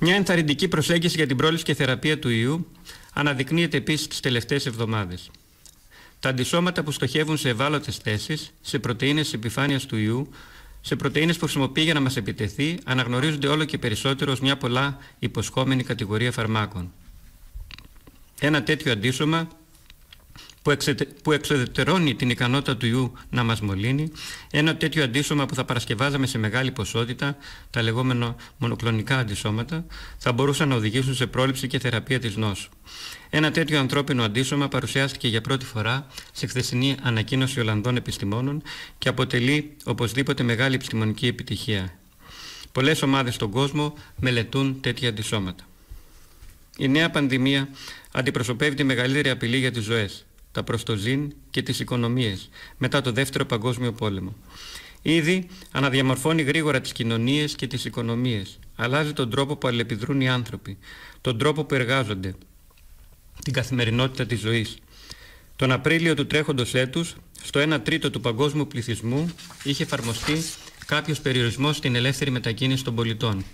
Μια ενθαρρυντική προσέγγιση για την πρόληψη και θεραπεία του ιού αναδεικνύεται επίσης τις τελευταίες εβδομάδες. Τα αντισώματα που στοχεύουν σε ευάλωτες θέσεις, σε πρωτενε τη επιφάνειας του ιού, σε πρωτενε που χρησιμοποιεί για να μας επιτεθεί, αναγνωρίζονται όλο και περισσότερο ως μια πολλά υποσχόμενη κατηγορία φαρμάκων. Ένα τέτοιο αντίσωμα που, εξετε, που εξοδετερώνει την ικανότητα του ιού να μας μολύνει, ένα τέτοιο αντίσωμα που θα παρασκευάζαμε σε μεγάλη ποσότητα, τα λεγόμενα μονοκλονικά αντισώματα, θα μπορούσαν να οδηγήσουν σε πρόληψη και θεραπεία της νόσου. Ένα τέτοιο ανθρώπινο αντίσωμα παρουσιάστηκε για πρώτη φορά σε χθεσινή ανακοίνωση Ολλανδών επιστημόνων και αποτελεί οπωσδήποτε μεγάλη επιστημονική επιτυχία. Πολλές ομάδες στον κόσμο μελετούν τέτοια αντισώματα. Η νέα πανδημία αντιπροσωπεύει τη μεγαλύτερη απειλή για τις ζωές τα προστοζήν και τις οικονομίες μετά το Δεύτερο Παγκόσμιο Πόλεμο. Ήδη αναδιαμορφώνει γρήγορα τις κοινωνίες και τις οικονομίες. Αλλάζει τον τρόπο που αλληλεπιδρούν οι άνθρωποι, τον τρόπο που εργάζονται, την καθημερινότητα της ζωής. Τον Απρίλιο του τρέχοντος έτους, στο 1 τρίτο του παγκόσμιου πληθυσμού, είχε εφαρμοστεί κάποιος περιορισμός στην ελεύθερη μετακίνηση των πολιτών.